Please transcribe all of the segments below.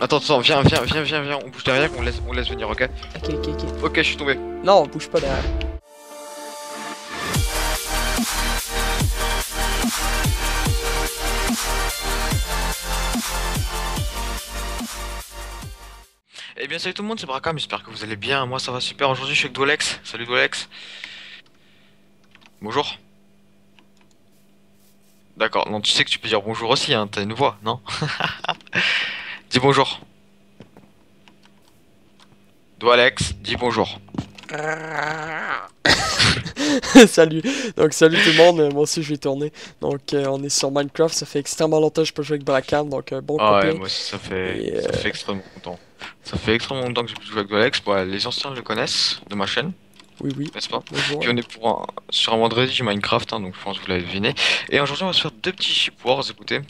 Attends, attends, viens, viens, viens, viens, viens, on bouge derrière, on laisse, on laisse venir, ok? Ok, ok, ok. Ok, je suis tombé. Non, bouge pas derrière. Eh bien, salut tout le monde, c'est Brakam, j'espère que vous allez bien. Moi, ça va super. Aujourd'hui, je suis avec Dolex. Salut Dolex. Bonjour. D'accord, non, tu sais que tu peux dire bonjour aussi, hein, t'as une voix, non? Dis bonjour. Dolex, dis bonjour. salut. Donc salut tout le monde, euh, moi aussi je vais tourner. Donc euh, on est sur Minecraft, ça fait extrêmement longtemps que je peux jouer avec Bracam, donc euh, bon Ah ouais, moi aussi, ça fait, ça fait extrêmement longtemps. Ça fait extrêmement longtemps que j'ai pu jouer avec Dolex. Bon, les anciens le connaissent de ma chaîne, Oui oui, n'est-ce pas? Bonjour. Puis on est pour un- sur un vendredi Minecraft, hein, donc je pense que vous l'avez deviné. Et aujourd'hui, on va se faire deux petits ship wars, écoutez.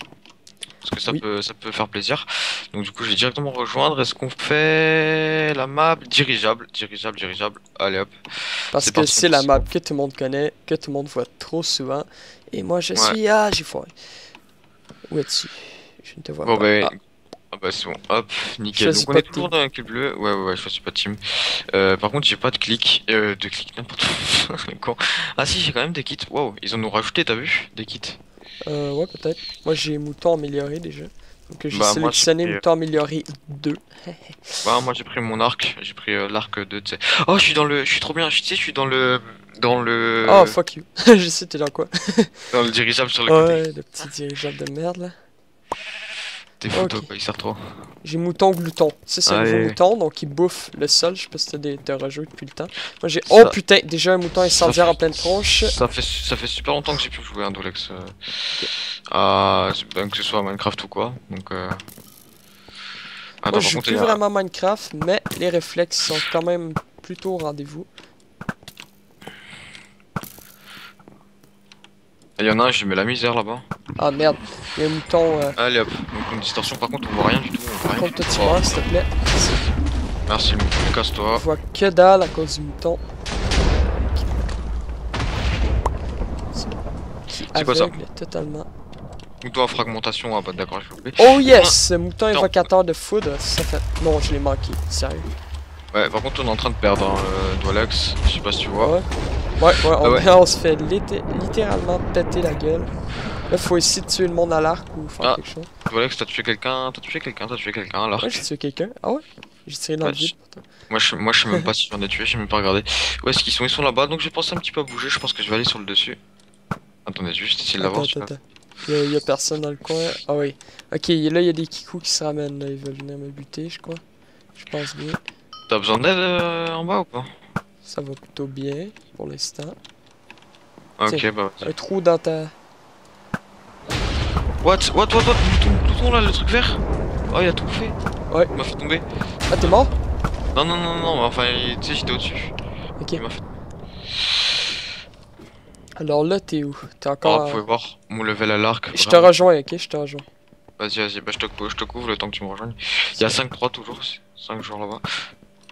Parce que ça, Oui. peut, ça peut faire plaisir. Donc du coup, je vais directement rejoindre. Est-ce qu'on fait la map dirigeable Dirigeable, dirigeable? Allez hop. Parce que c'est la map que tout le monde connaît, que tout le monde voit trop souvent. Et moi je Ouais. suis... Ah, j'ai foiré. Où es-tu? Je ne te vois Bon, pas. bah, Ah, ah bah c'est bon. Hop, nickel. Choisis Donc on est toujours dans un cube bleu. Ouais, ouais, ouais, je choisis pas team. Euh, par contre, j'ai pas de clic. Euh, de clic, n'importe quoi. ah si, j'ai quand même des kits. Wow, ils en ont rajouté, t'as vu? Des kits. Euh, ouais peut-être. Moi j'ai mouton amélioré déjà. Donc j'ai Bah, sélectionné pris, euh, mouton amélioré 2. Bah moi j'ai pris mon arc, j'ai pris euh, l'arc 2, tu sais. Oh je suis dans le, je suis trop bien, tu sais je suis dans le, dans le, Oh fuck you. je sais t'es dans quoi. dans le dirigeable sur le côté. Ouais, le petit dirigeable de merde là. T'es quoi, il sert trop. J'ai mouton glouton. Ça, c'est un nouveau Allez. mouton, donc il bouffe le sol. Je sais pas si t'as des- t'as rejoué depuis le temps. Moi, j'ai. Ça- Oh putain, déjà un mouton incendiaire fait- en pleine tronche. Ça fait, ça fait super longtemps que j'ai pu jouer un Dolex. Euh, à- ben, que ce soit Minecraft ou quoi, donc. Euh... Attends, Moi, par je joue plus vraiment Minecraft, mais les réflexes sont quand même plutôt au rendez-vous. Il y en a un, j'ai mis la misère là-bas. Ah merde, il y a un mouton. Euh... Allez hop, donc une distorsion par contre on voit rien du tout, on voit rien. Contre toi, tu s'il te plaît. Merci le mouton, On casse-toi. voit que dalle à cause du mouton. Qui C'est quoi ça aveugle totalement. Mouton à fragmentation, ah bah d'accord, j'ai oublié. Oh yes! Mouton Attends. évocateur de foudre, ça fait. Non, je l'ai manqué, sérieux. Ouais, par contre on est en train de perdre hein, Dolex, je sais pas si tu vois. Ouais. Ouais, ouais, on, Ah ouais. on se fait litté- littéralement péter la gueule. Là, faut essayer de tuer le monde à l'arc ou faire Ah. quelque chose. Dolex, t'as tué quelqu'un, t'as tué quelqu'un, t'as tué quelqu'un à l'arc. Ouais, j'ai tué quelqu'un. Ah ouais? J'ai tiré dans Ouais, le vide. Moi je, moi je sais même pas si j'en ai tué, j'ai même pas regardé. Où est-ce qu'ils sont? Ils sont là-bas, donc j'ai pensé un petit peu à bouger, je pense que je vais aller sur le dessus. Attendez, juste essayer de l'avoir. Attends, je sais attends, attends. Il y, a, personne dans le coin? Ah oui. Ok, là, il y a des kikous qui se ramènent. Là. Ils veulent venir me buter, je crois. Je pense bien. T'as besoin d'aide euh, en bas ou pas? Ça va plutôt bien pour l'instant. Ok, Tiens. bah. Un trou dans ta. What? What What What? Mouton là, le truc vert? Oh, il a tout fait Ouais. Il m'a fait tomber. Ah, t'es mort? Non, non, non, non, mais enfin, tu sais, j'étais au-dessus. Ok. Il m'a fait. Alors là, t'es où? T'es Oh, encore. vous pouvez voir mon level à l'arc. Je te rejoins, ok? Je te rejoins. Vas-y, vas-y, bah je te, je te couvre le temps que tu me rejoignes. Il y a 5-3 toujours, 5 jours là-bas.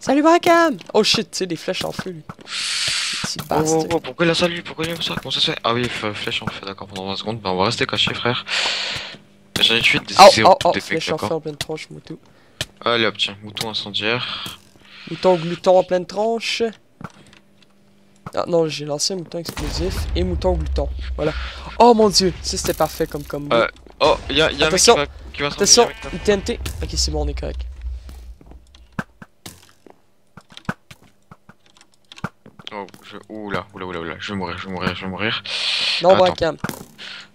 Salut, Bracam! Oh shit, tu sais, des flèches en feu, lui. Petit Oh, oh, oh, pourquoi il a ça lui Pourquoi il a ça? Comment ça se fait? Ah oui, f- flèche en feu, d'accord, pendant 20 secondes. Bah on va rester caché, frère. J'en ai tué des Oh, zéro oh, tout oh, fait, flèche en feu d'accord. en pleine tronche, mouton. Allez hop, tiens, mouton incendiaire. Mouton glouton en pleine tronche. Ah non, j'ai lancé un mouton explosif et mouton glouton. Voilà. Oh mon dieu, ça c'était parfait comme combo. Euh, Oh, il y a, y a un mec qui Attention. va, qui va Attention, TNT. Ok, c'est bon, on est correct. là. Oh, je... Oula, oula, oula, oula, je vais mourir, je vais mourir, je vais mourir. Non, Attends. Bracam.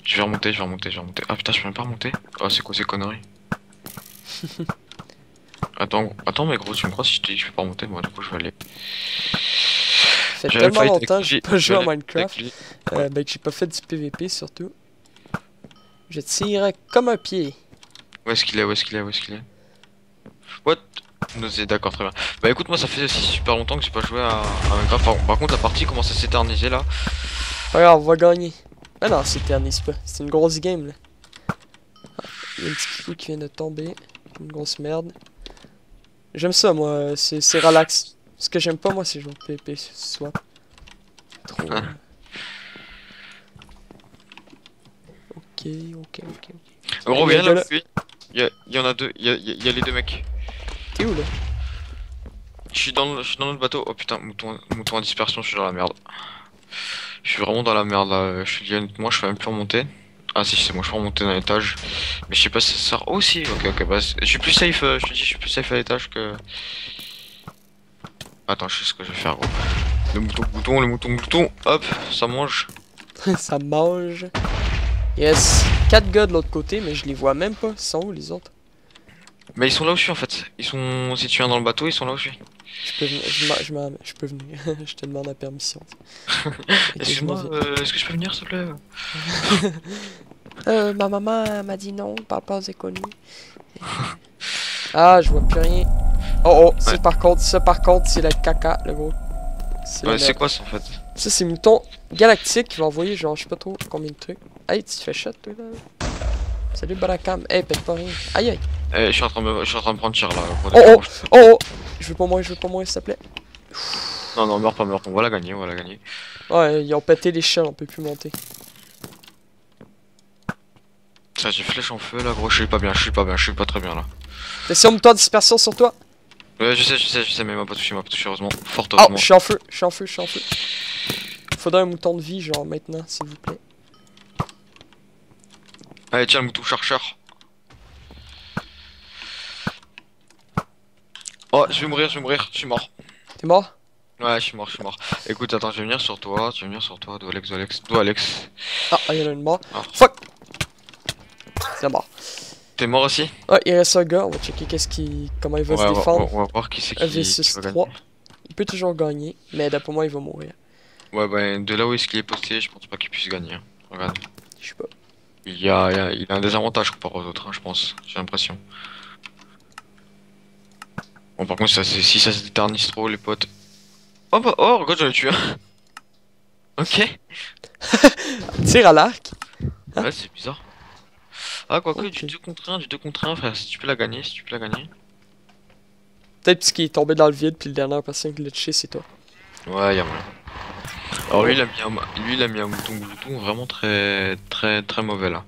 Je vais remonter, je vais remonter, je vais remonter. Ah putain, je peux même pas remonter. Oh, c'est quoi ces conneries Attends, attends, mais gros, tu me crois si je te dis que je peux pas remonter Moi, du coup, je vais aller. J'avais tellement longtemps que j'ai pas joué à Minecraft. Euh, ben, que j'ai pas fait du PVP surtout. Je tire comme un pied. Où est-ce qu'il est Où est-ce qu'il est Où est-ce qu'il est? What? Nausée, d'accord, très bien. Bah écoute, moi ça fait aussi super longtemps que j'ai pas joué à, à Minecraft. Par, par contre, la partie commence à s'éterniser là. Regarde, on va gagner. Ah non, c'est éternise pas. C'est une grosse game là. Il y a un petit kikou qui vient de tomber. Une grosse merde. J'aime ça moi, c'est relax. Ce que j'aime pas moi c'est jouer PVP swap. Trop. Ah. Ok, ok, ok, ok. Gros, viens là. Il y, en a deux, il y y a les deux mecs. T'es où là Je suis dans le, je suis dans notre bateau. Oh putain, mouton, mouton à dispersion, je suis dans la merde. Je suis vraiment dans la merde là. Je suis dit honnêtement, je peux même plus remonter. Ah si, c'est moi, je peux remonter dans l'étage. Mais je sais pas si ça sert. Oh si, ok, ok, bah je suis plus safe, euh, je te dis, je suis plus safe à l'étage que. Attends, je sais ce que je vais faire gros. Le mouton, mouton, le mouton, mouton, hop, ça mange. Ça mange. Yes. Quatre gars de l'autre côté, mais je les vois même pas. Ils sont où les autres? Mais ils sont là où je suis en fait. Ils sont. Si tu viens dans le bateau, ils sont là où je suis. Je peux venir. Je, je, je peux venir. je te demande la permission. Excuse-moi, euh, est-ce que je peux venir s'il te plaît? Euh, ma maman m'a dit non, parle pas aux inconnus. ah, je vois plus rien. Oh oh, c'est Ouais. par contre, ça par contre, c'est le caca, le gros. C'est la Ouais, quoi ça en fait? Ça, c'est Mouton Galactique qui va envoyer genre, je sais pas trop combien de trucs. Hey, tu te fais shot, toi, là? Salut, Barakam. Hey, pète pas rien. Aïe, aïe. Eh, je suis en train de, me- je suis en train de prendre tir là. Oh, oh. Oh oh. Je veux pas mourir, je veux pas mourir, s'il te plaît. Non, non, meurs pas, meurs pas. On va la gagner, on va la gagner. Ouais, ils ont pété l'échelle, on peut plus monter. Ça, j'ai flèche en feu là, gros. Je suis pas bien, je suis pas bien, je suis pas très bien là. Attention, Mouton dispersion sur toi? Ouais, je sais, je sais, je sais, mais il m'a pas touché, il m'a pas touché, heureusement. Fort Oh, heureusement. je suis en feu, je suis en feu, je suis en feu. Faudrait un mouton de vie, genre maintenant, s'il vous plaît. Allez, tiens, le mouton chercheur. Oh, je vais mourir, je vais mourir, je suis mort. T'es mort? Ouais, je suis mort, je suis mort. Écoute, attends, je vais venir sur toi, je vais venir sur toi, d'où Alex, d'où Alex, d'où Alex. Ah, il y en a une mort. Ah. Fuck C'est mort. T'es mort aussi? Ouais, il reste un gars, on va checker qu'est-ce qui... comment il va Ouais, se on va, défendre. on va voir qui c'est qui, qui V6 va gagner. 3. Il peut toujours gagner, mais d'après moi, il va mourir. Ouais, bah, de là où est-ce qu'il est posté, je pense pas qu'il puisse gagner. hein. Regarde. Je sais pas. Il y a, il y a, il a un désavantage comparé aux autres, hein, je pense. J'ai l'impression. Bon, par contre, ça, c'est- si ça se déternise trop, les potes. Oh bah, oh, regarde, j'en ai tué un. ok. Tire à l'arc. Ouais, c'est bizarre. Ah, quoique, Ok. du 2 contre 1, du 2 contre 1, frère, si tu peux la gagner, si tu peux la gagner. Peut-être parce qu'il est tombé dans le vide, puis le dernier personne qui l'a touché, c'est toi. Ouais, y'a moyen. Alors lui, il a mis un, lui, il a mis un mouton mouton vraiment très, très, très mauvais là.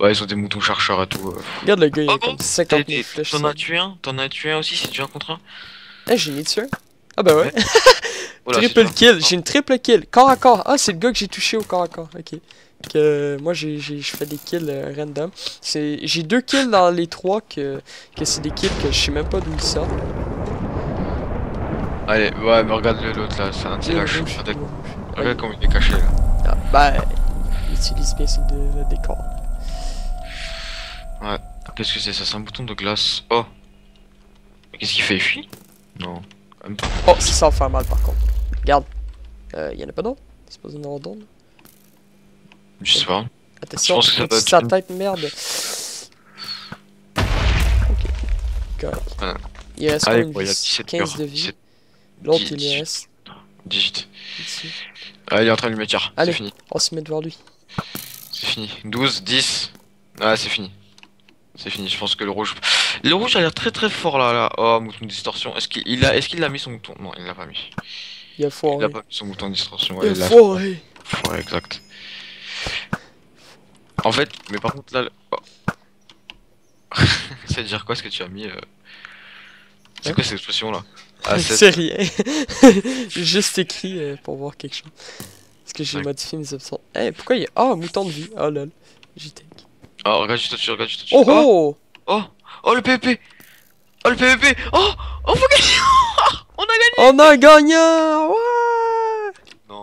Ouais, ils ont des moutons chercheurs et tout. euh. Regarde le gars, il a Oh, comme T'es- 50 t'es- 000 flèches. T'en as tué un T'en as tué un aussi, c'est du 1 contre 1 Eh, j'ai mis dessus. un. Ah bah ouais. Oh triple kill, j'ai une triple kill. Corps à corps. Ah, c'est le gars que j'ai touché au corps à corps. Ok. Que moi, j'ai, j'ai, je fais des kills euh, random. C'est, j'ai deux kills dans les trois que, que c'est des kills que je sais même pas d'où ils sortent. Allez, ouais, mais regarde le- l'autre là, c'est un petit lâche. Regarde, comment il est caché là. Ah, bah, il utilise bien ce de- le décor. Qu'est-ce que c'est ça C'est un bouton de glace. Oh Qu'est-ce qu'il fait? Il fuit? Non. Oh, ça, ça faire mal par contre. Regarde. Euh, y en a pas d'autres? C'est pas une ordre d'onde. Je sais pas. Attention, pense que ça doit être sa une- tête, merde. Ok. Correct. Ouais. Il reste Allez, il vie 17 15 cœurs. de vie. 17, L'autre, 10, il 18. reste 18. ici. Ah, il est en train de lui mettre. C'est Allez. fini. On se met devant lui. C'est fini. 12, 10. Ah, c'est fini. C'est fini. Je pense que le rouge. Le rouge a l'air très très fort là. là. Oh, mouton de distorsion. Est-ce qu'il il a, est-ce qu'il a mis son mouton? Non, il l'a pas mis. Il a Il foiré. a pas mis son mouton de distorsion. Ouais, Il il a foiré. Ouais, exact. En fait, mais par contre là. le- oh. Veut dire quoi ce que tu as mis euh... C'est Hein? quoi cette expression là? Ah, c'est- C'est rien. J'ai juste écrit euh, pour voir quelque chose. Parce que j'ai modifié mes options. Eh, pourquoi il y a. Ah, mouton de vie. Oh lol. J'y take. Oh, regarde juste au-dessus, regarde juste au-dessus. Oh oh oh Oh, le PVP Oh, le PVP Oh On va gagner On a gagné On a gagné Ouais Non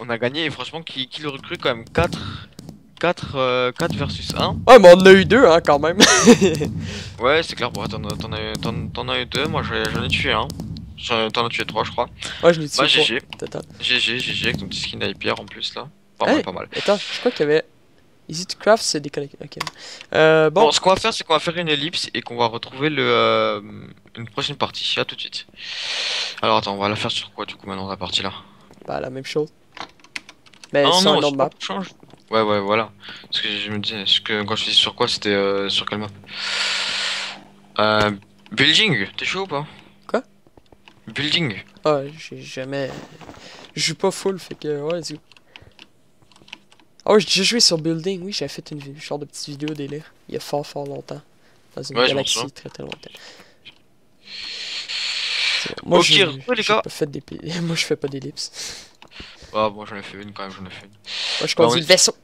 On a gagné et franchement, qui, qui l'aurait cru quand même? 4 4, euh, 4 versus 1 Ouais, mais on en a eu deux, hein, quand même. Ouais, c'est clair, bon, t'en as, eu 2, moi j'en ai tué un. J'en- T'en as tué 3, je crois. ouais, je l'ai tué. Bah, GG. GG, GG, avec ton petit skin pierre en plus là. Pas Hey. mal, pas mal. Attends, je crois qu'il y avait. Easy to craft, c'est déconnecté. Ok. Euh, bon, Bon, ce qu'on va faire, c'est qu'on va faire une ellipse et qu'on va retrouver le, euh, une prochaine partie. À tout de suite. Alors attends, on va la faire sur quoi du coup maintenant la partie là? Bah, la même chose. Mais Ah sur non, map. change. Ouais, ouais, voilà. Parce que je me dis, est-ce que quand je dis sur quoi, c'était euh, sur quelle map? Euh, Building, t'es chaud ou pas? Quoi? Building. Ah, j'ai jamais. Je joue pas full, fait que. Ouais, vas-y. Ah ouais, j'ai déjà joué sur Building. Oui, j'avais fait une vi- genre de petite vidéo délire. Il y a fort, fort longtemps. Dans une Ouais, je galaxie très très lointaine. Moi, Ok, les j'ai gars. pas fait des... Moi, je fais pas d'ellipse. Ah, bon, j'en ai fait une quand même, j'en ai fait une. Moi, je Bah, conduis oui. le vaisseau.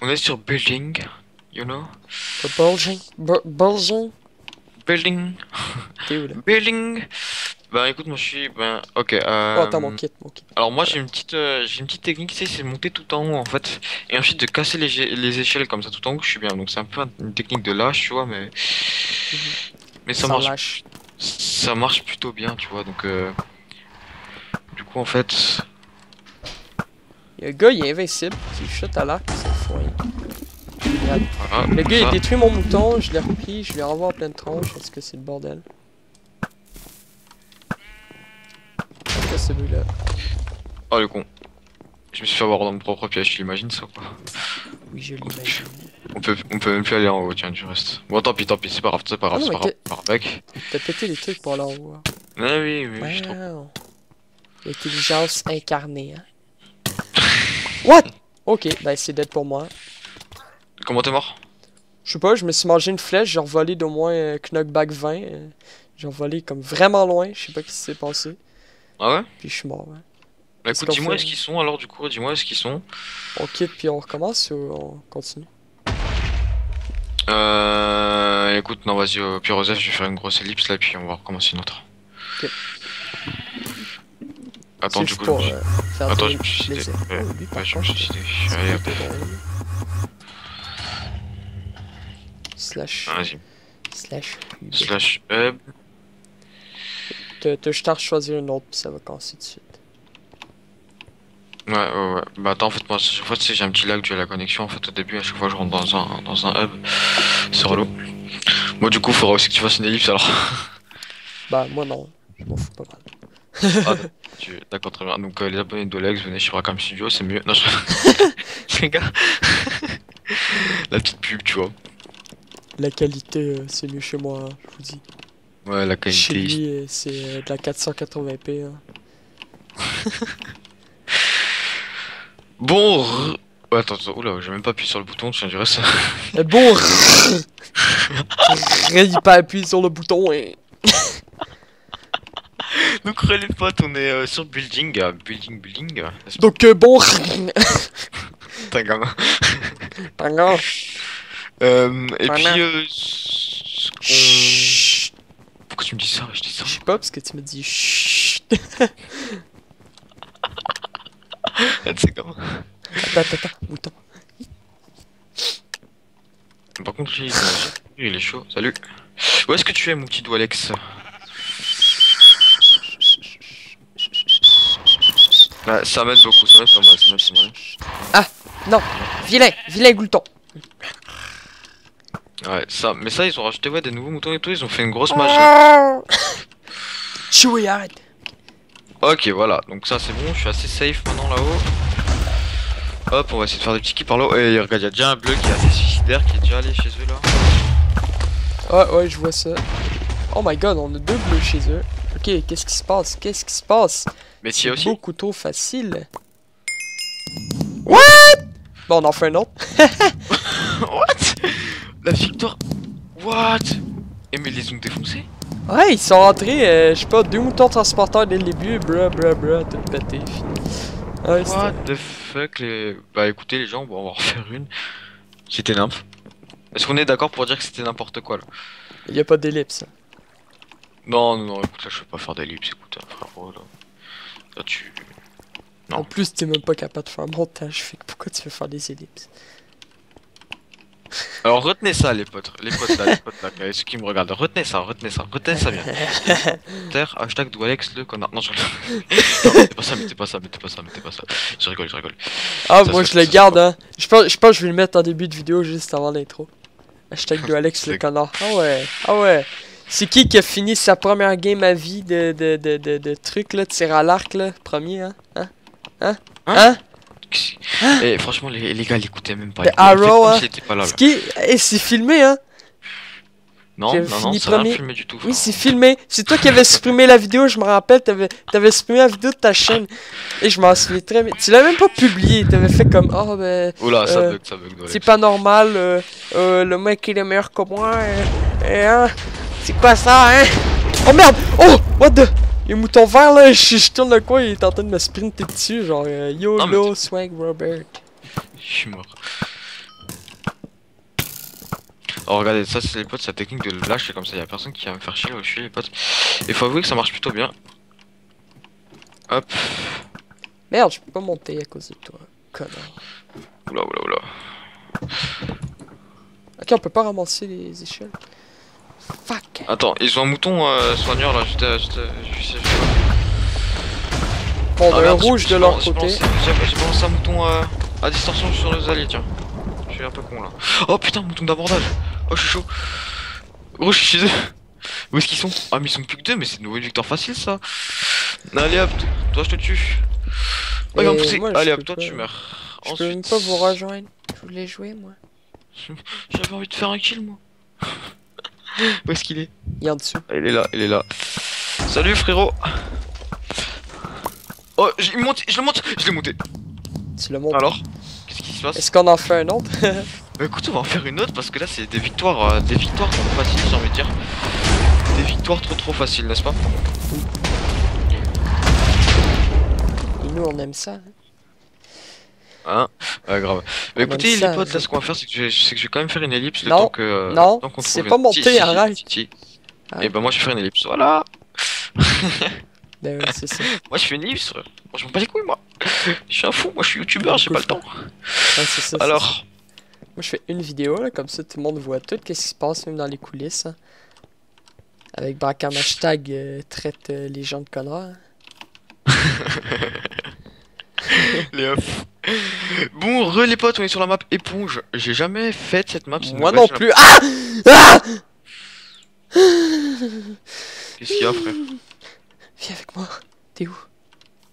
On est sur building, you know? Bulging. Bu- Bulging. Building, T'es où là? building. Ben écoute, moi je suis. Ben, ok. Euh, Oh, kit, mon kit. Alors moi j'ai une petite euh, j'ai une petite technique, c'est de monter tout en haut en fait, et ensuite de casser les, les échelles comme ça tout en haut, je suis bien. Donc c'est un peu un- une technique de lâche, tu vois, mais mais ça marche, lâche. ça marche plutôt bien, tu vois. Donc euh, du coup en fait, Il un gars, il est invincible. Je chute à l'arc, c'est voilà. Le gars, il ça. détruit mon mouton, je l'ai repris, je lui envoie en pleine tronche. Est-ce que c'est le bordel? Est-ce que c'est lui là? Oh le con. Je me suis fait avoir dans mon propre piège, tu l'imagines ça quoi Oui, je l'imagine. On peut on peut même plus aller en haut, tiens, du reste. Bon tant pis, tant pis, c'est pas grave, c'est pas grave, Ah c'est pas grave. Mec. T'as pété les trucs pour aller en haut. hein. Ah oui, oui, je suis trop. Wow. L'intelligence incarnée, hein. What? Ok, ben c'est dead pour moi. Comment t'es mort? Je sais pas, je me suis mangé une flèche, j'ai revolé d'au moins euh, knockback 20. euh, j'ai revolé comme vraiment loin, je sais pas ce qui s'est passé. Ah ouais Puis je suis mort, hein. Bah écoute, dis-moi est-ce qu'ils sont alors du coup, dis-moi est-ce qu'ils sont. On quitte puis on recommence ou on continue? Euh. Écoute, non, vas-y, au pire, Joseph, je vais faire une grosse ellipse là, puis on va recommencer une autre. Ok. Attends, du coup, pour, je euh, faire Attends, je me suis cité. Ouais, Oh, ouais, je me suis cité. Allez, hop. Slash. Vas-y. Slash. Slash hub. T'as t'as juste à choisir une autre puis ça va casser de suite. Ouais, ouais, ouais. Bah attends, en fait, moi, à chaque fois, tu sais, j'ai un petit lag dû à la connexion. En fait, au début, à chaque fois, je rentre dans un, dans un hub. C'est relou. Moi, du coup, faudra aussi que tu fasses une ellipse alors. Bah, moi non. Je m'en fous pas mal. Ah, tu... D'accord, très bien. Donc, euh, les abonnés de Lex, venez sur Racam Studio, c'est mieux. Non, je. Les gars. la petite pub, tu vois. La qualité, euh, c'est mieux chez moi, hein, je vous dis. Ouais, la Chez qualité. lui, euh, c'est euh, de la 480p. hein. Bon. Ouais, attends, attends, oula, j'ai même pas appuyé sur le bouton, tiens, du reste. Eh bon Il pas appuyé sur le bouton et... Donc, les potes, on est euh, sur building, euh, building, building. pas Donc euh, bon Putain, gamin. Pardon. Euh, et puis, euh. Pourquoi tu me dis ça? Je dis ça. Je sais pas parce que tu me dis chut. C'est comme. Attends, attends, attends, bouton. Par contre, lui, il est- chaud. Salut. Où est-ce que tu es, mon petit doigt Alex? Ouais, ça m'aide beaucoup, ça m'aide pas mal, ça m'aide pas mal. Vilain, vilain glouton. Ouais, ça, mais ça, ils ont rajouté ouais, des nouveaux moutons et tout, ils ont fait une grosse magie. là. Chewie, arrête. Ok, voilà, donc ça c'est bon, je suis assez safe maintenant là-haut. Hop, on va essayer de faire des petits kills par là. Et regarde, il y a déjà un bleu qui est assez suicidaire qui est déjà allé chez eux là. Ouais, ouais, je vois ça. Oh my god, on a deux bleus chez eux. Ok, qu'est-ce qui se passe? Qu'est-ce qui se passe? Mais es aussi Beaucoup trop facile. What? Bon, on en fait un autre. What? La victoire What? Et mais ils les ont défoncés Ouais, ils sont rentrés, euh, je sais pas, deux moutons transporteurs dès le début, bruh, bruh, bruh, tout pété, fini. Ouais, What the fuck les... Bah écoutez les gens, bon, on va en refaire une. C'était nymphe. Est-ce qu'on est d'accord pour dire que c'était n'importe quoi là? Y a pas d'ellipse. Non, non, non, écoute là je peux pas faire d'ellipse, écoute, hein, frérot là. Là tu... Non. En plus, t'es même pas capable de faire un montage, fait que pourquoi tu veux faire des ellipses? Alors retenez ça les potes, les potes là, les potes là, ceux qui me regardent, retenez ça, retenez ça, retenez ça bien. Terre, hashtag Doualex le connard. Non, je Non, mettez pas ça, mettez pas ça, mettez pas ça, mettez pas ça. Je rigole, je rigole. Ah, Ça, moi je le garde, hein. Je pense, je pense que je vais le mettre en début de vidéo juste avant l'intro. Hashtag de Alex le connard. Ah ouais, ah ouais. C'est qui qui a fini sa première game à vie de, de, de, de, de trucs là, de tir à l'arc là, premier, hein? Hein? Hein? Hein? Hein? Et franchement, les, les gars, l'écoutez même pas. The Arrow, hein. était pas là, là. C'est qui? C'est filmé, hein? Non, non, non, c'est premier. filmé du tout. Oui, c'est filmé. C'est toi qui avais supprimé la vidéo, je me rappelle. T'avais avais supprimé la vidéo de ta chaîne. Et je m'en souviens très bien. Tu l'as même pas publié. T'avais fait comme, oh ben, Oula, ça euh, bug, ça bug. C'est pas normal. euh, euh, le mec il est meilleur que moi. et, hein, c'est quoi ça, hein? Oh merde! Oh! What the? Il y a un mouton vert là, je, je tourne le coin, il est en train de me sprinter dessus, genre euh, Non, YOLO, swag Robert. Je suis mort. Oh regardez, ça c'est les potes, la technique de lâche, c'est comme ça, y a personne qui va me faire chier où je suis les potes. Et faut avouer que ça marche plutôt bien. Hop, Merde, je peux pas monter à cause de toi, connard. oula oula oula. Ok, on peut pas ramasser les échelles. Fuck! Attends, ils ont un mouton euh, soigneur là, juste, à- juste, Bon, on Ah, merde, rouge de leur côté. J'ai balancé- un mouton euh, à distorsion sur les alliés, tiens. Je suis un peu con là. Oh putain, mouton d'abordage. Oh, je suis chaud. Oh, je suis chez eux. Où est-ce qu'ils sont? Ah, mais ils sont plus que deux, mais c'est une nouvelle victoire facile ça. Allez hop, toi je te tue. Oh, moi, je Allez peux hop, toi pas. tu meurs. Je peux même pas vous rejoindre. Je voulais jouer, moi. J'avais envie de faire un kill moi. Où est-ce qu'il est? Il est en dessous. Il est là, il est là. Salut frérot. Oh, je il monte, je le monte, je l'ai monté. Tu le montres. Alors Qu'est-ce qui se passe? Est-ce qu'on en fait un autre? Bah écoute, on va en faire une autre parce que là c'est des victoires, euh, des victoires trop faciles, j'ai envie de dire. Des victoires trop trop faciles, n'est-ce pas? Et nous, on aime ça. hein. Hein Ouais, grave. Bah écoutez, ça, les potes, là ce qu'on va faire, c'est que, je vais- c'est que je vais quand même faire une ellipse le Non, temps que. euh, non, le temps c'est pas monté, Si, arrête. si, si. Ah. Et bah moi je vais faire une ellipse, voilà Ben ouais, c'est ça. Moi je fais une ellipse. Moi je m'en bats les couilles, moi Je suis un fou, moi je suis youtubeur, j'ai pas le temps. Ouais, c'est ça, c'est ça. Alors, Moi, je fais une vidéo, là, comme ça, tout le monde voit tout, qu'est-ce qui se passe, même dans les coulisses. hein? Avec Bracam hashtag euh, traite euh, les gens de connards. hein. les. Bon, re les potes, on est sur la map éponge. J'ai jamais fait cette map. Moi non plus. Ah Ah Qu'est-ce qu'il y a, frère Viens avec moi. T'es où?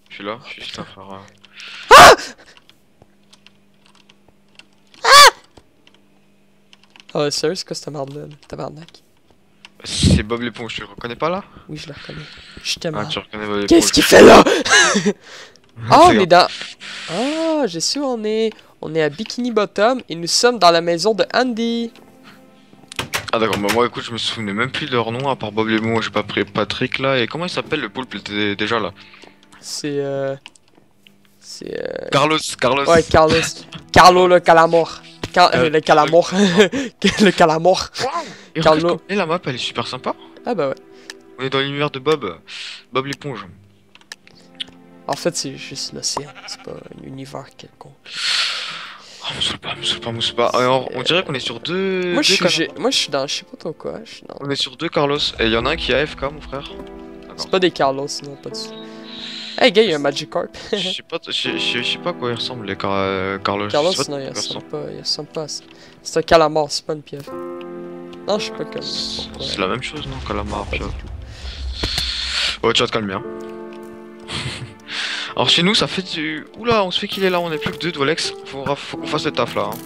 Je suis là, je suis juste là, euh. Ah ouais, sérieux, c'est quoi cette merde-là, là? tabarnak? C'est Bob l'éponge, tu le reconnais pas là? Oui, je la reconnais. Je t'aime. Ah, tu reconnais Bob l'éponge. Qu'est-ce qu'il fait là? Ah, on est dans. Ah, je sais où on est? On est à Bikini Bottom et nous sommes dans la maison de Andy. Ah d'accord, bah moi écoute, je me souvenais même plus de leur nom à part Bob l'éponge, j'ai pas pris Patrick là, et comment il s'appelle le poulpe? Dé- déjà là C'est. Euh... C'est. Euh... Carlos, Carlos. Ouais, Carlos. Carlo le calamor. Car- Euh, le calamor. le calamor. Et Carlo. et la map elle est super sympa. Ah bah ouais. On est dans l'univers de Bob, Bob l'éponge. En fait, c'est juste l'océan. C'est pas un univers quelconque. Oh, me saoule pas, me saoule pas, me saoule pas. Alors, on dirait qu'on est sur deux. Moi, je suis, j'ai- moi, je suis dans. Je sais pas trop quoi. Je suis dans. On est sur deux Carlos, et il y en a un qui est AFK mon frère. C'est pas des Carlos, non, pas du tout. Hey, gars, il y a un Magikarp. Je sais pas, je je- je sais pas à quoi ils ressemblent les Car euh, Carlos. Carlos, je sais pas non, il ressemble pas. Il ressemble pas à ça. C'est un calamar, c'est pas une pieuvre. Non, je sais pas comme. ressemblent. pourquoi. C'est la même chose, non Calamar, Pas du pieuvre. tout. Oh, tu vas te calmer, hein. Alors, chez nous, ça fait du. Oula, on se fait qu'il est là, on est plus que deux, Dolex. Faut, faut qu'on fasse le taf là. Hein.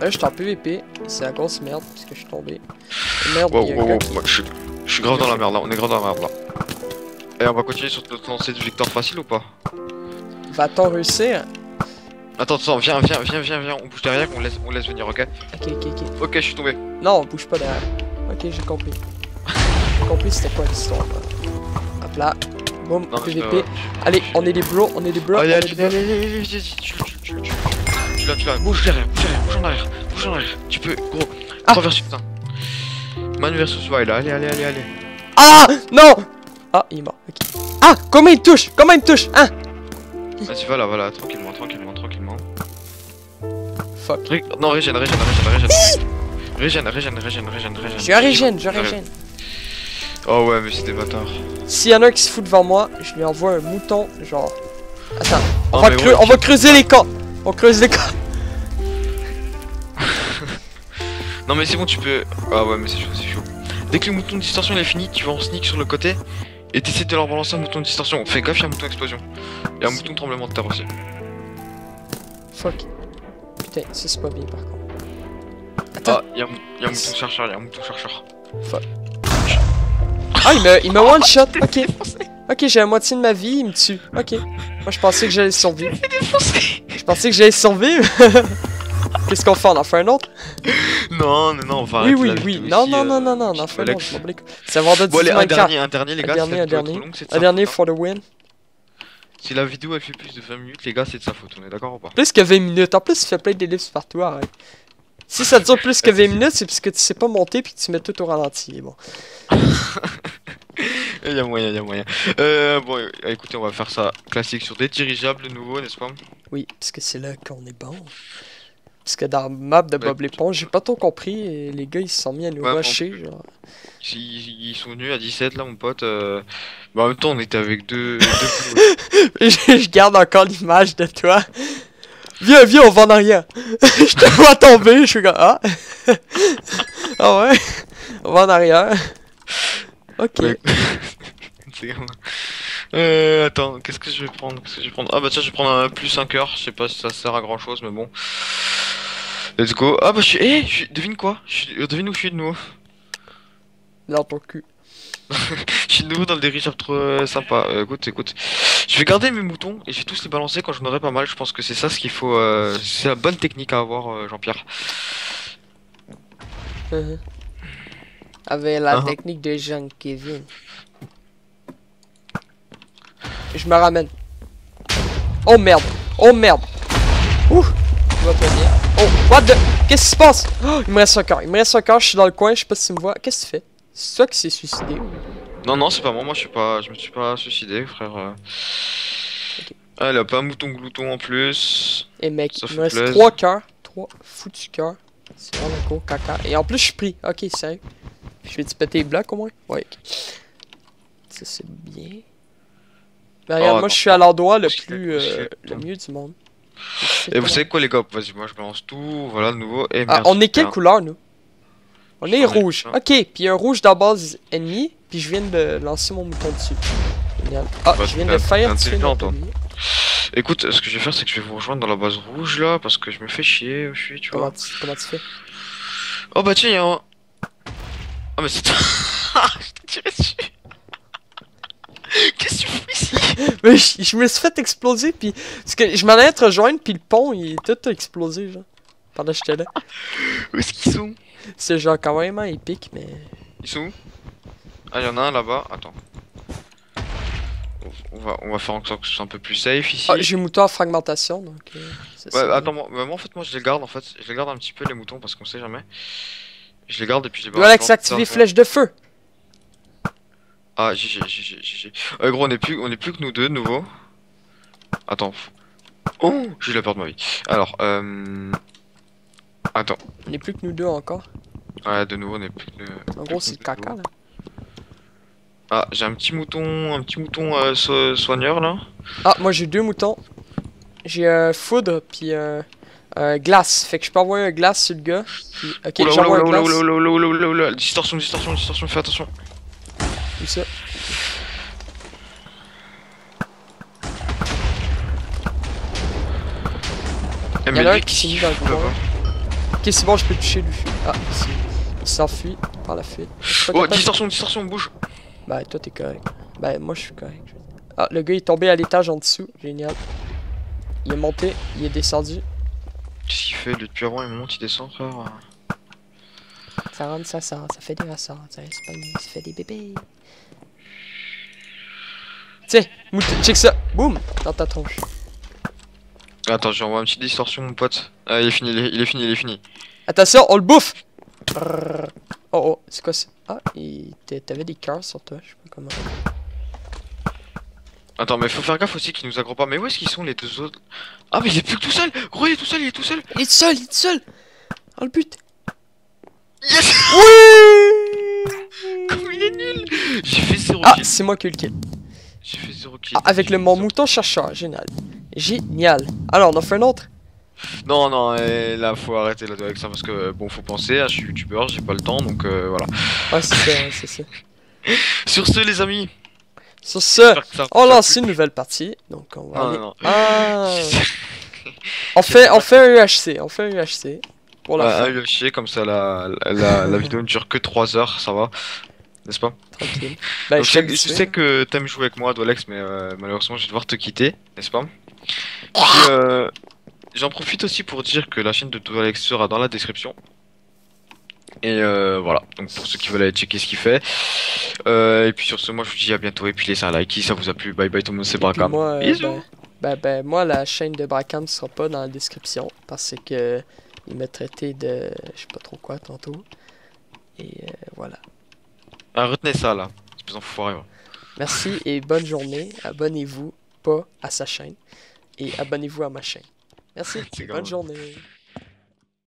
Là, je suis en PVP. C'est la grosse merde parce que je suis tombé. Merde, Wow, wow, wow. qui- Moi, je, suis- je suis grave dans la merde là, on est grave dans la merde là. Et on va continuer sur notre lancée de victoire facile ou pas? Va-t-on réussir? Attends, attends, viens, viens, viens, viens, viens, on bouge derrière, on laisse, on laisse venir, ok? Ok, ok, ok. Ok, je suis tombé. Non, bouge pas derrière. Ok, j'ai compris. J'ai compris c'était quoi l'histoire. Hop là. Boum, Non, PVP. Allez, on est des bros, on est des bros. Allez, allez, allez, allez, allez, allez, tu, l'as, tu l'as, bouge derrière, bouge derrière, bouge en arrière, bouge en arrière. Tu peux, gros, Ah. 3 versus 1. Man versus Wild, allez, allez, allez, allez. Ah Non Ah, il est mort. Ok. Ah Combien il touche Combien il touche Hein Vas-y, voilà, voilà, tranquillement, tranquillement, tranquillement. Fuck. Ré- Non, régène, régène, régène, régène. Régène, régène, régène, régène, régène. Je régène, je régène. Oh ouais, mais c'est des bâtards. S'il y en a un qui se fout devant moi, je lui envoie un mouton, genre. Attends, on, Non, va, mais creu- ouais, on va creuser les camps. On creuse les camps. Non mais c'est bon tu peux... Ah ouais mais c'est chaud, c'est chaud. Dès que le mouton de distorsion il est fini, tu vas en sneak sur le côté et t'essaies de leur balancer un mouton de distorsion. Fais gaffe, il y a un mouton explosion. Et un mouton tremblement de terre aussi. Fuck. Putain, c'est pas bien par contre. Attends. Ah, y'a un, mou- y a un mouton chercheur, y'a un mouton chercheur. Ah, il me, il me one shot. Ok. Ok, j'ai la moitié de ma vie, il me tue. Ok. Moi, je pensais que j'allais survivre. Je pensais que j'allais survivre. Qu'est-ce qu'on fait? On en fait un autre? Non, non, non, on va Oui, oui, oui. Non, non, non, euh, non, non, on en fait un autre. C'est vendredi Bon, allez, un dernier, un dernier, les Un gars. dernier, un dernier. trop longue, c'est de Un dernier for the win. hein. Si la vidéo elle fait plus de 20 minutes, les gars, c'est de sa faute, on est d'accord ou pas? Plus que 20 minutes. En plus, tu fais plein d'ellipses partout, arrête. Si ça dure plus que 20 minutes, c'est parce que tu sais pas monter puis que tu mets tout au ralenti. Bon. Il y a moyen, il y a moyen. Euh, bon, écoutez, on va faire ça classique sur des dirigeables nouveaux, n'est-ce pas? Oui, parce que c'est là qu'on est bon. Parce que dans map de Bob Ouais. l'éponge, j'ai pas trop compris. et les gars, ils se sont mis à nous Ouais, rusher. Genre. ils, ils sont venus à 17 là, mon pote. euh, Bah, en même temps, on était avec deux. deux je, je garde encore l'image de toi. Viens, viens, on va en arrière. je te vois tomber, je suis comme ah. ah ouais? On va en arrière. Ok. Ouais. Euh, attends, qu'est-ce que je vais prendre Qu'est-ce que je vais prendre? Ah, bah tiens, je vais prendre un plus un cœur. Je sais pas si ça sert à grand chose, mais bon. Let's go. Ah, bah je suis. Eh, je suis- devine quoi? Je suis... euh, Devine où je suis de nouveau. Dans ton cul. Je suis de nouveau dans le dirigeable trop euh, sympa. Euh, écoute, écoute. Je vais garder mes moutons et je vais tous les balancer quand je n'aurai pas mal. Je pense que c'est ça ce qu'il faut. euh, C'est la bonne technique à avoir, Jean-Pierre. Avec la Ah. technique de Jean Kevin. Je me ramène. Oh merde. Oh merde. Ouh. Vais pas bien. Oh, what the... Qu'est-ce qui se passe? Oh, il me reste un corps. Il me reste un corps. Je suis dans le coin. Je sais pas si tu me vois. Qu'est-ce que tu fais? C'est toi qui s'est suicidé? ou- Non, non, c'est pas moi. Moi, je suis pas. Je me suis pas suicidé, frère. euh. Allez, hop, un mouton glouton en plus. Et mec, Ça il me reste plaisir. trois cœurs. Trois foutus cœurs. C'est vraiment cool, caca. Et en plus, je suis pris. Ok, sérieux. Je vais-tu péter les blocs au moins? Ouais. Ça, c'est bien. Mais regarde, moi, attends. je suis à l'endroit le plus. euh, le dedans mieux du monde. Et vous savez quoi, les gars? Vas-y, moi je balance tout. Voilà, de nouveau. Et Ah, on est quelle super. couleur, nous? On est rouge. Ok, puis un rouge dans la base ennemi, puis je viens de lancer mon mouton dessus. Génial. Ah, Bah, je viens de faire tuer notre. Écoute, ce que je vais faire, c'est que je vais vous rejoindre dans la base rouge là, parce que je me fais chier où je suis, tu Comment vois. tu, comment tu fais? Oh bah tiens, il y a un. Ah, mais c'est toi Je t'ai tiré dessus Qu'est-ce que tu fais ici? Mais je, je me suis fait exploser, puis. Parce que je m'en allais te rejoindre, puis le pont, il est tout explosé, genre. Pendant que j'étais là. Où est-ce qu'ils sont? C'est genre quand même épique, mais. Ils sont où? Ah, il y en a un là-bas. Attends. On va, on va faire en sorte que ce soit un peu plus safe ici. Ah, j'ai mouton en fragmentation, donc. euh, Ouais, attends, moi, moi, en fait, moi je les garde en fait. Je les garde un petit peu les moutons parce qu'on sait jamais. Je les garde et puis je les Dois Alex activer flèche de feu. Ah, GG, GG, GG. Euh, gros, on est plus, on est plus que nous deux de nouveau. Attends. Oh, j'ai eu la peur de ma vie. Alors, euh. Attends. On n'est plus que nous deux encore. Ouais, de nouveau, on est plus que. En gros, c'est le caca, là. Ah, j'ai un petit mouton, un petit mouton euh, so- soigneur là. Ah, moi j'ai deux moutons. J'ai euh, foudre, puis euh, euh, glace. Fait que je peux envoyer un glace sur le gars. Puis, ok, j'envoie un glace. oula, oula, oula, oula, oula. Distorsion, distorsion, distorsion, fais attention. Où ça? Il y en a un lui, qui s'est mis kiffe dans le. Ok, c'est bon, je peux toucher lui. Ah, ici. Il s'enfuit par la pas Oh, distorsion, distorsion, bouge. Bah, toi t'es correct. Bah, moi je suis correct. Ah, le gars il est tombé à l'étage en dessous. Génial. Il est monté, il est descendu. Qu'est-ce qu'il fait depuis avant Il monte, il descend, frère. Ça rentre, ça sort, ça fait des ressorts, ça reste pas ça fait des bébés. Tiens, check ça. Boum, dans ta tronche. Attends, j'envoie un petit distorsion, mon pote. Ah, il est fini, il est, il est fini, il est fini. Attention, on le bouffe. Oh oh, c'est quoi ça? Ah, t'avais des cœurs sur toi, je sais pas comment. Attends, mais faut faire gaffe aussi qu'il nous aggro pas. Mais où est-ce qu'ils sont les deux autres? Ah, mais il est plus que tout seul Gros, il est tout seul, il est tout seul Il est tout seul, il est tout seul. Dans le but. Yes Oui. Comme il est nul J'ai fait zéro Ah, kill. c'est moi qui ai le kill. J'ai fait zéro kill. Ah, avec le mon mouton chercheur, génial. Génial. Alors, on en fait un autre? Non, non, eh, là, faut arrêter là avec ça parce que, bon, faut penser, hein, je suis youtubeur, j'ai pas le temps, donc euh, voilà. Ouais, c'est ça, c'est ça. Sur ce, les amis Sur ce, on lance une nouvelle partie. Donc, on va Non, aller. non. Ah, on fait, on fait un UHC. On fait un UHC. Pour la fin, un Yoshi, comme ça la, la, la vidéo ne dure que 3 heures, ça va. N'est-ce pas? Tranquille. Donc, je sais, je sais que t'aimes jouer avec moi, Dolex, mais euh, malheureusement je vais devoir te quitter, n'est-ce pas? Euh, j'en profite aussi pour dire que la chaîne de Dolex sera dans la description. Et euh, voilà, donc pour ceux qui veulent aller checker ce qu'il fait. Euh, et puis sur ce, moi je vous dis à bientôt et puis laissez un like si ça vous a plu. Bye bye tout le monde, c'est Puis Brakam. moi, euh, Bisous ben, ben, ben, moi, la chaîne de Bracam ne sera pas dans la description parce que il m'a traité de je sais pas trop quoi tantôt. Et euh, voilà. Ah, retenez ça là, espèce d'enfoiré. va. Merci et bonne journée. Abonnez-vous pas à sa chaîne et abonnez-vous à ma chaîne. Merci. C'est Bonne journée.